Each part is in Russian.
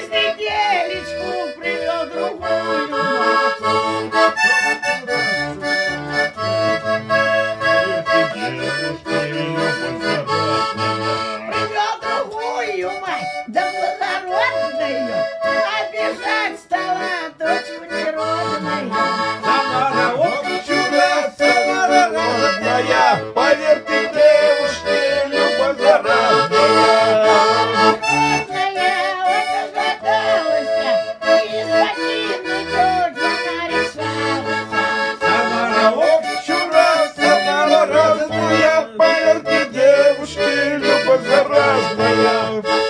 Звезделечку привел другую Привел другую мать, да благородную, Обижать стала дочку неродную. Самара, ох, чудо, самара родная,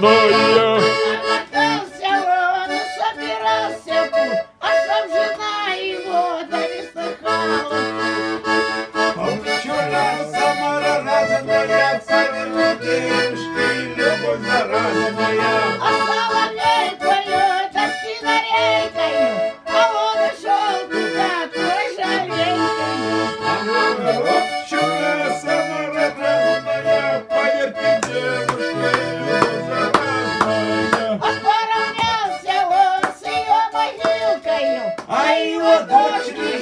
No. Aí o Odonte que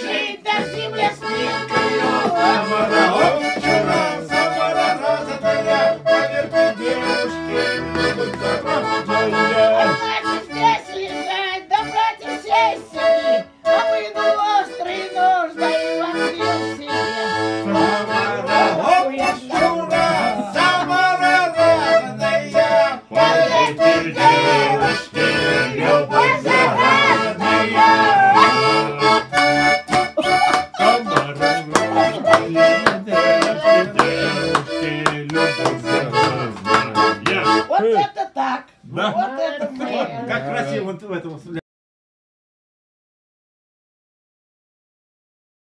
Вот это так. Да. Вот это Как красиво в этом